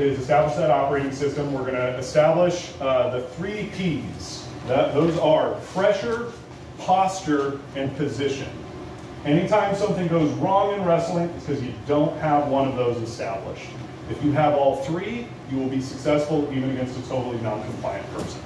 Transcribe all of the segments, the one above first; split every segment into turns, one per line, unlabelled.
is establish that operating system. We're going to establish uh, the three P's. That, those are pressure, posture, and position. Anytime something goes wrong in wrestling, it's because you don't have one of those established. If you have all three, you will be successful even against a totally non-compliant person.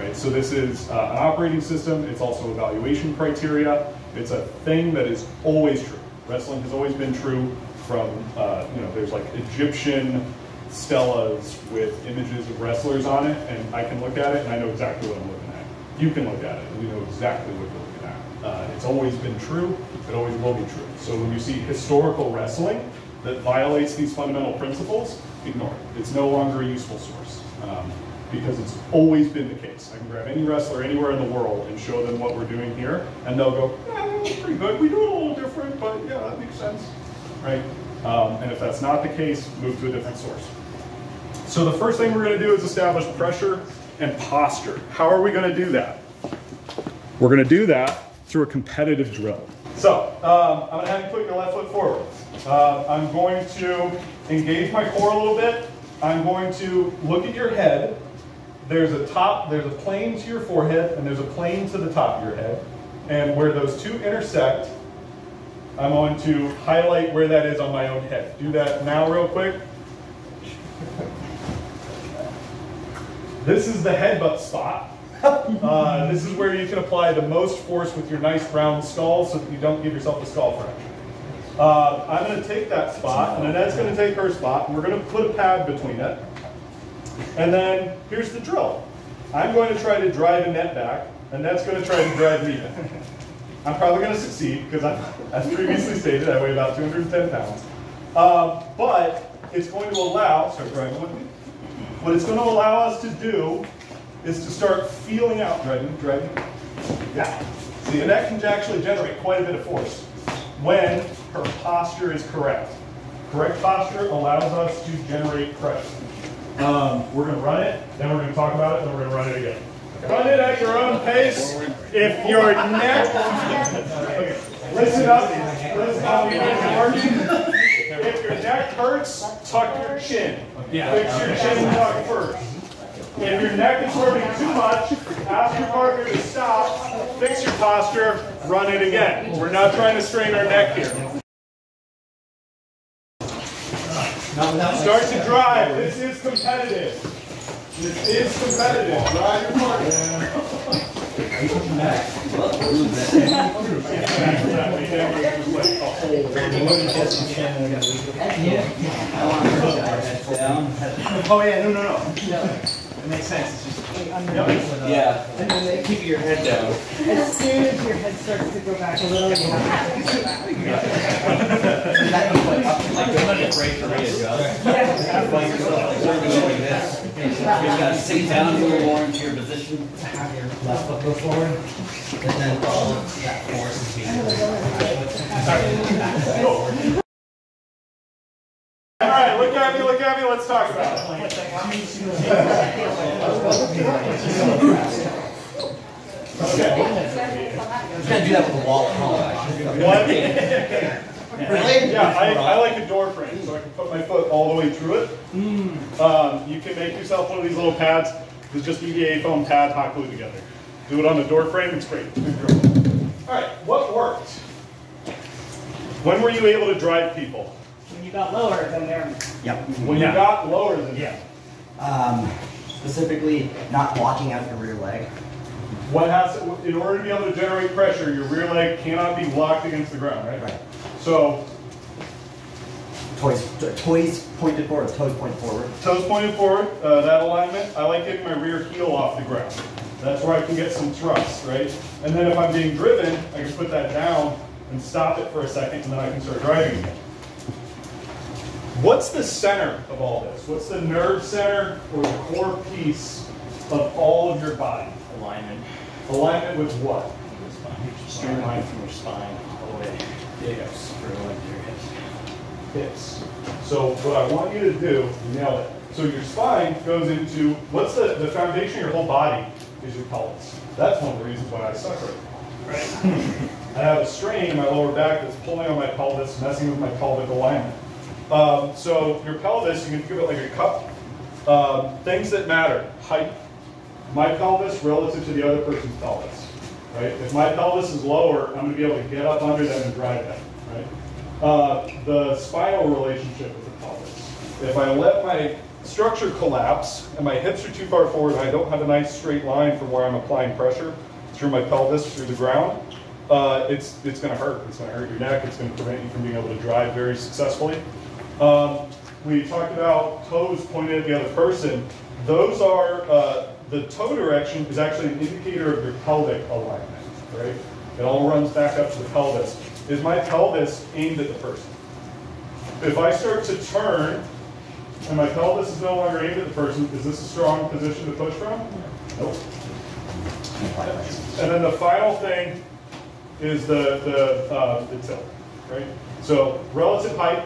Right? So this is uh, an operating system. It's also evaluation criteria. It's a thing that is always true. Wrestling has always been true from, uh, you know, there's like Egyptian stelas with images of wrestlers on it, and I can look at it and I know exactly what I'm looking at. You can look at it and you know exactly what you're looking at. Uh, it's always been true. It always will be true. So when you see historical wrestling that violates these fundamental principles, ignore it. It's no longer a useful source. Um, because it's always been the case. I can grab any wrestler anywhere in the world and show them what we're doing here, and they'll go, yeah, that's pretty good. We do it a little different, but yeah, that makes sense, right? Um, and if that's not the case, move to a different source. So the first thing we're going to do is establish pressure and posture. How are we going to do that? We're going to do that through a competitive drill. So um, I'm going to have you put your left foot forward. Uh, I'm going to engage my core a little bit. I'm going to look at your head there's a top, there's a plane to your forehead, and there's a plane to the top of your head. And where those two intersect, I'm going to highlight where that is on my own head. Do that now real quick. This is the headbutt spot. Uh, this is where you can apply the most force with your nice round skull so that you don't give yourself a skull fracture. Uh, I'm going to take that spot, and Annette's going to take her spot, and we're going to put a pad between it. And then here's the drill. I'm going to try to drive Annette back, and that's going to try to drive me back. I'm probably going to succeed because, i as previously stated, I weigh about 210 pounds. Uh, but it's going to allow, start driving with me. What it's going to allow us to do is to start feeling out, driving, driving. Yeah. See, Annette can actually generate quite a bit of force when her posture is correct. Correct posture allows us to generate pressure. Um, we're going to run it, then we're going to talk about it, then we're going to run it again. Run it at your own pace. If your neck, okay, listen up, listen up. If your neck hurts, tuck your chin. Fix your chin and tuck first. If your neck is hurting too much, ask your partner to stop, fix your posture, run it again. We're not trying to strain our neck here. Start to drive. This is competitive. This is competitive. Drive your partner.
Oh yeah, no, no, no. It makes sense. It's just
Yeah.
and then they keep your head down.
As soon as your head starts to go back a little, you have to push it back.
Like don't be afraid to readjust. Find yourself like doing this. You gotta down a little more into your position.
have your left foot go forward, and then all of that force is being.
All right, look at me, look at me, let's talk about it. Okay.
You gotta do that with the wall at home, actually.
What?
Related.
Yeah, I, I like a door frame, so I can put my foot all the way through it. Um, you can make yourself one of these little pads. It's just EVA foam pad hot glued together. Do it on the door frame, it's great. All right, what worked? When were you able to drive people?
When you got lower than there.
Yep.
When you got lower than that.
Um, specifically, not blocking out your rear leg.
What has to, in order to be able to generate pressure, your rear leg cannot be locked against the ground, right?
Right.
So
Toes, toes pointed forward, toes pointed forward.
toes pointed forward, uh, that alignment. I like getting my rear heel off the ground. That's where I can get some thrust, right? And then if I'm being driven, I can put that down and stop it for a second, and then I can start driving again. What's the center of all this? What's the nerve center or the core piece of all of your body?
Alignment.
Alignment with what?
Streamline from your spine all the way.
Yes.
For like your hips.
hips. So what I want you to do, nail it. So your spine goes into, what's the, the foundation of your whole body? is your pelvis. That's one of the reasons why I suffer. right right? I have a strain in my lower back that's pulling on my pelvis, messing with my pelvic alignment. Um, so your pelvis, you can think of it like a cup. Um, things that matter, height, my pelvis relative to the other person's pelvis, right? If my pelvis is lower, I'm gonna be able to get up under them and drive them, right? Uh, the spinal relationship with the pelvis. If I let my structure collapse and my hips are too far forward and I don't have a nice straight line from where I'm applying pressure through my pelvis, through the ground, uh, it's, it's gonna hurt. It's gonna hurt your neck. It's gonna prevent you from being able to drive very successfully. Um, we talked about toes pointed at the other person. Those are, uh, the toe direction is actually an indicator of your pelvic alignment, right? It all runs back up to the pelvis. Is my pelvis aimed at the person? If I start to turn and my pelvis is no longer aimed at the person, is this a strong position to push from? Nope. And then the final thing is the, the, uh, the tilt, right? So relative height,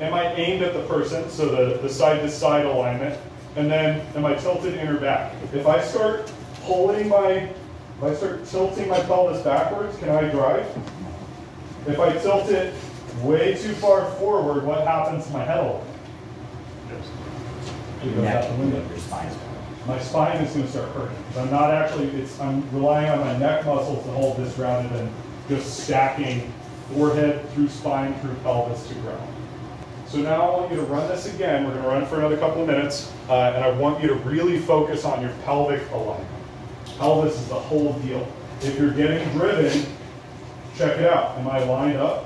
am I aimed at the person? So the, the side to side alignment. And then am I tilted in or back? If I start pulling my, if I start tilting my pelvis backwards, can I drive? If I tilt it way too far forward, what happens to my head? It goes out the window.
Your spine's
My spine is going to start hurting. I'm not actually, it's, I'm relying on my neck muscles to hold this rather than just stacking forehead through spine through pelvis to ground. So now I want you to run this again. We're going to run for another couple of minutes, uh, and I want you to really focus on your pelvic alignment. Pelvis is the whole deal. If you're getting driven, check it out. Am I lined up?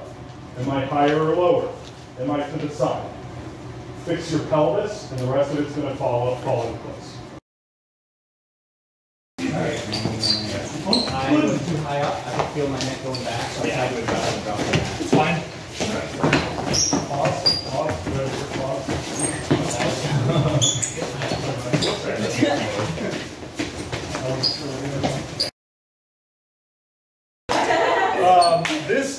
Am I higher or lower? Am I to the side? Fix your pelvis, and the rest of it's going to fall, fall into place.
I was too high up, I could feel my neck going back, so I tried to drop it, drop it.
It's fine. Pause, pause, good, pause. Um,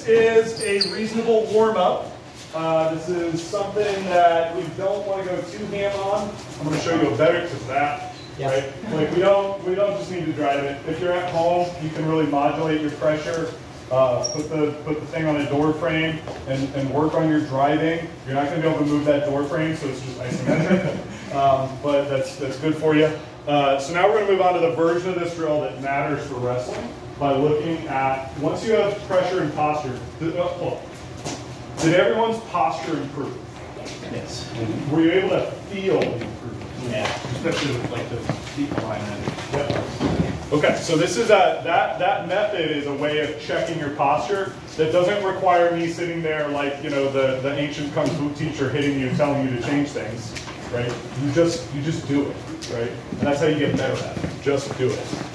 This is a reasonable warm-up. Uh, This is something that we don't want to go too ham on. I'm going to show you a better, because that, right? Like, we don't, we don't just need to drive it. If you're at home, you can really modulate your pressure, uh, put the, put the thing on a door frame and, and work on your driving. You're not going to be able to move that door frame, so it's just isometric. Um, But that's, that's good for you. Uh, So now we're going to move on to the version of this drill that matters for wrestling by looking at, once you have pressure and posture, did, uh, oh, hold did everyone's posture improve?
Yes.
Were you able to feel the improvement?
Yeah, especially with like the deep alignment.
Yep. Okay, so this is a, that, that method is a way of checking your posture that doesn't require me sitting there like, you know, the, the ancient kung fu teacher hitting you, telling you to change things, right? You just, you just do it, right? And that's how you get better at it, just do it.